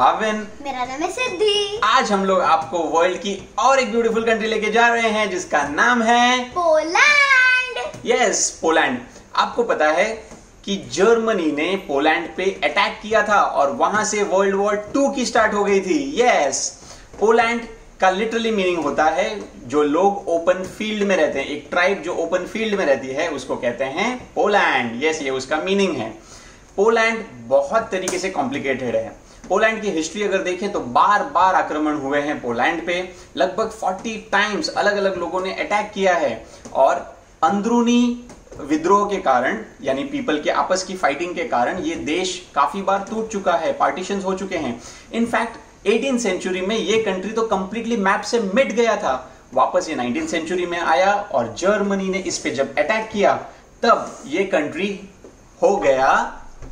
रोहन मेरा नाम है सिद्धि। आज हम लोग आपको वर्ल्ड की और एक ब्यूटीफुल कंट्री लेके जा रहे हैं जिसका नाम है पोलैंड। यस पोलैंड आपको पता है कि जर्मनी ने पोलैंड पे अटैक किया था और वहाँ से वर्ल्ड वॉर टू की स्टार्ट हो गई थी। यस पोलैंड का लिटरली मीनिंग होता है जो लोग ओपन फ़ील्ड में रहते हैं एक ट्राइब जो ओपन फ़ील्ड में रहती है उसको कहते हैं पोलैंड यस ये उसका मीनिंग है। पोलैंड बहुत तरीके से कॉम्प्लिकेटेड है। पोलैंड की हिस्ट्री अगर देखें तो बार बार आक्रमण हुए हैं पोलैंड पे। लगभग 40 टाइम्स अलग अलग लोगों ने अटैक किया है। और अंदरूनी विद्रोह के कारण, यानी पीपल के आपस की फाइटिंग के कारण, ये देश काफ़ी बार टूट चुका है पार्टीशन हो चुके हैं। इनफैक्ट एटीन सेंचुरी में ये कंट्री तो कंप्लीटली मैप से मिट गया था। वापस ये नाइनटीन सेंचुरी में आया और जर्मनी ने इस पे जब अटैक किया, तब ये कंट्री हो गया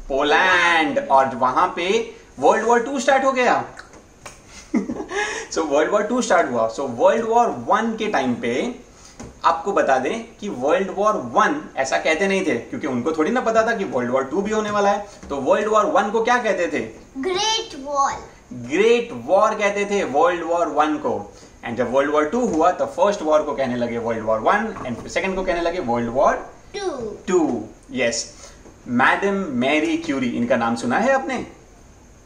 पोलैंड और वहाँ पे वर्ल्ड वॉर टू स्टार्ट हो गया so world war two start हुआ सो वर्ल्ड वॉर वन के टाइम पे आपको बता दें कि वर्ल्ड वॉर वन ऐसा कहते नहीं थे क्योंकि उनको थोड़ी ना पता था कि वर्ल्ड वॉर टू भी होने वाला है तो वर्ल्ड वॉर वन को क्या कहते थे ग्रेट वॉल ग्रेट वॉर कहते थे वर्ल्ड वॉर वन को एंड जब वर्ल्ड वॉर टू हुआ तो फ़र्स्ट वॉर को कहने लगे world war one and second को कहने लगे world war two two yes madam Marie Curie इनका नाम सुना है आपने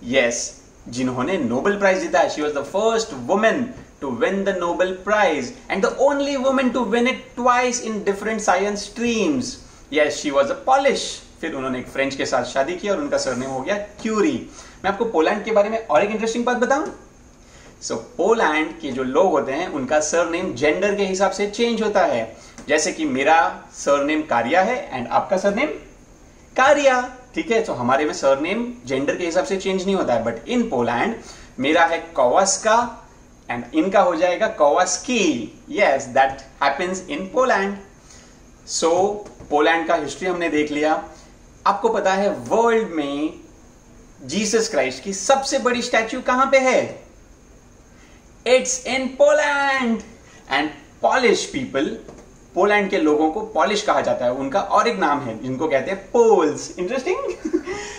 यस जिन्होंने नोबेल प्राइज जीता she was the first women to win the Nobel prize and the only women to win it twice in different science streams yes she was a Polish फिर उन्होंने एक फ्रेंच के साथ शादी की और उनका सरनेम हो गया क्यूरी मैं आपको पोलैंड के बारे में और एक इंटरेस्टिंग बात बताऊँ? सो so, पोलैंड के जो लोग होते हैं उनका सरनेम जेंडर के हिसाब से चेंज होता है. जैसे कि मेरा सरनेम कारिया है एंड आपका सरनेम कारिया. ठीक है? तो हमारे में सरनेम जेंडर के हिसाब से चेंज नहीं होता है बट इन पोलैंड मेरा है कॉवास्का एंड इनका हो जाएगा Kowalski yes that happens in Poland so Poland का हिस्ट्री हमने देख लिया। आपको पता है वर्ल्ड में जीसस क्राइस्ट की सबसे बड़ी स्टैच्यू कहाँ पे है? It's in Poland and Polish people Poland के लोगों को पॉलिश कहा जाता है। उनका और एक नाम है, जिनको कहते हैं पोल्स। इंटरेस्टिंग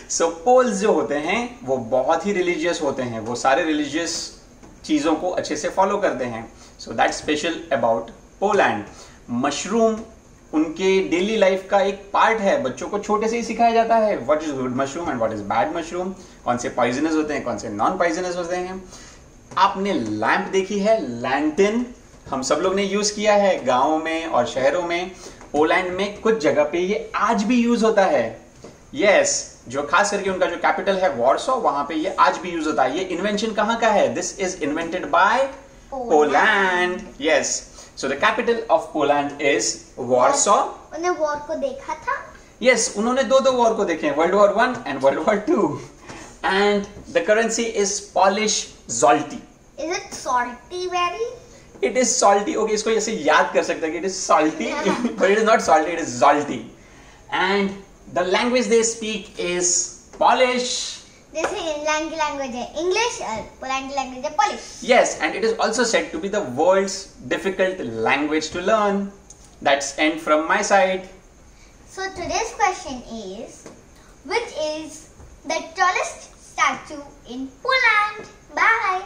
सो पोल्स जो होते हैं, वो बहुत ही रिलीजियस होते हैं। वो सारे रिलीजियस चीज़ों को अच्छे से फॉलो करते हैं। So that special about Poland mushroom उनके डेली लाइफ का एक पार्ट है। बच्चों को छोटे से ही सिखाया जाता है। What is good mushroom and what is bad mushroom कौन से पॉइजनस होते हैं, कौन से नॉन पॉइजनस होते हैं? आपने लैंप देखी है? लैंटिन हम सब लोग ने यूज़ किया है गाँवों में और शहरों में पोलैंड में कुछ जगह पे ये आज भी यूज़ होता है। यस yes, जो खास करके उनका जो कैपिटल है वॉर्सो वहाँ पे ये आज भी यूज़ होता है। ये इन्वेंशन कहाँ का है? This is invented by Poland yes so the capital of Poland is Warsaw उन्हें वॉर को देखा था? यस yes, उन्होंने दो दो वॉर को देखे world war one and world war two and the currency is Polish zloty is it salty very it is salty okay इसको ऐसे याद कर सकते हैं कि it is salty but it is not salty it is salty and the language they speak is Polish जैसे England की language है इंग्लिश और पोलैंड की लैंग्वेज है Polish yes and it is also said to be the world's difficult language to learn that's end from my side So today's question is which is the tallest statue in Poland? Bye.